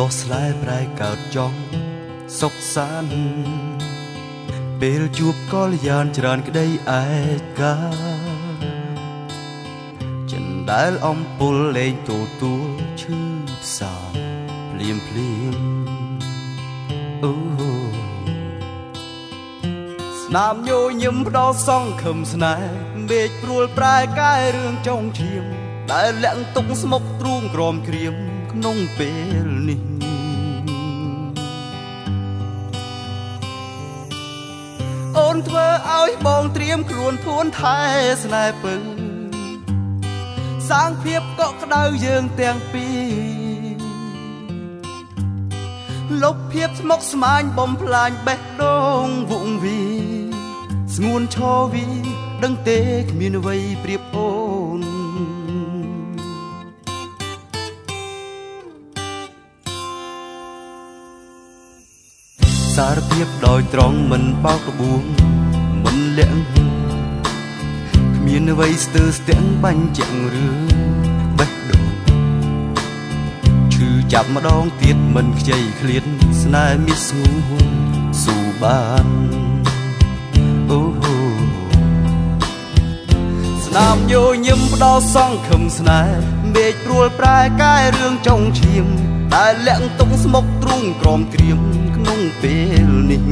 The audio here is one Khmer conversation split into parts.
ដោះស្លែប្រែកើតចង់សុខសាន្តពេលជួបកលយានច្រើនក្តីឯកាចិនដែលអំពុលលេងទទួលឈឺផ្សាភ្លៀមភ្លៀមអូស្នាមញញឹមផ្ដោសង្ឃឹមស្នេហ៍មេឃព្រួលប្រែកែរឿងចុងឈាមដែលលាក់ទុកស្មុកទ្រូងក្រមក្រៀម ក្នុងពេលនេះអូនធ្វើឲ្យបងត្រៀមខ្លួនធួនថែស្នេហ៍ពឹងសាងភាពកក់ក្ដៅយើងទាំងពីរលុបភាពស្មុកស្មាញបំផ្លាញបេះដូងវងវីស្ងួនឈរវីដឹងទេគ្មានអ្វីប្រៀបអូន សារភាពដោយត្រង់មិនបោកក្បួងមិនលាក់គ្មានអ្វីស្ទើរស្ទាំងបាញ់ជាងរឿងបេះដូងឈឺចាប់ម្ដងទៀតមិនខ្ចីឃ្លាតស្នេហ៍មានស្ងួនស៊ូបានអូហូស្នាមញញឹមផ្ដោសង្ឃឹមស្នេហ៍ មេឃព្រួលប្រែកែរឿងចុងឈាមដែលលាក់ទុកស្មុកទ្រូងក្រមក្រៀមក្នុងពេលនេះ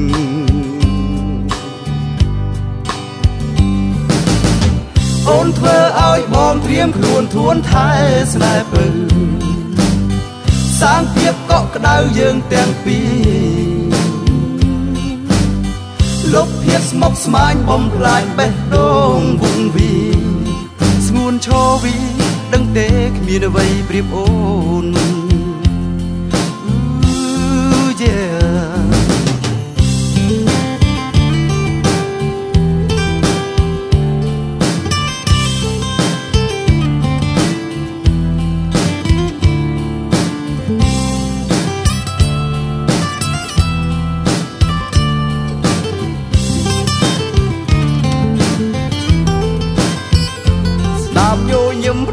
អូនធ្វើឲ្យបងត្រៀមខ្លួនធួនថែស្នេហ៍ពើសាងភាពកក់ក្ដៅយើងទាំងពីរលុបភាពស្មុគស្មាញបំផ្លាញបេះដូងវងវីស្ងួនឈរវីដឹង ទេគ្មានអ្វីប្រៀបអូន yeah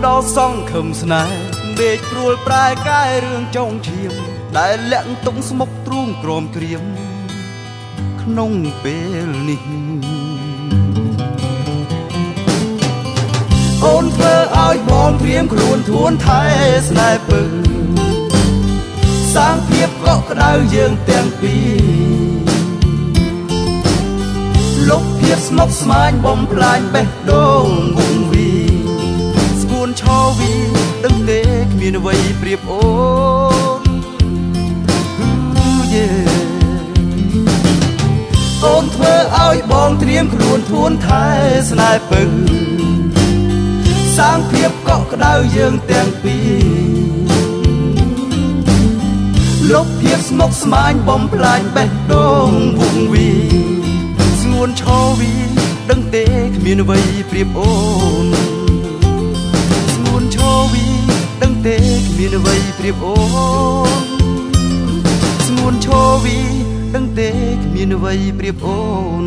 ញឹមផ្ដោសង្ឃឹមស្នេហ៍មេឃព្រួលប្រែកែរឿងចុងឈាមដែលលាក់ទុំស្មុកទ្រូងក្រមក្រៀមក្នុងពេលនេះអូនធ្វើឲ្យបងព្រៀមខ្លួនធួនថែស្នេហ៍ពើសាងភាពកក់ក្ដៅយើងទាំងពីរលុបភាពស្មុគស្មាញបំផ្លាញបេះដូង វងវីស្គួនឈរវីដឹងទេគ្មានអ្វីប្រៀបអូនយេអូនធ្វើឲ្យបងត្រៀមខ្លួនធួនថែស្នេហ៍ពឹងសាងភាពកក់ក្ដៅយើងទាំងពីរលុបភាពស្មុគស្មាញបំផ្លាញបេះដូងវងវីស្ងួនឈរវីដឹងទេគ្មានអ្វីប្រៀបអូន ប្រៀបអូនស្ងួនឈរវីដឹងទេគ្មានអ្វីប្រៀបអូន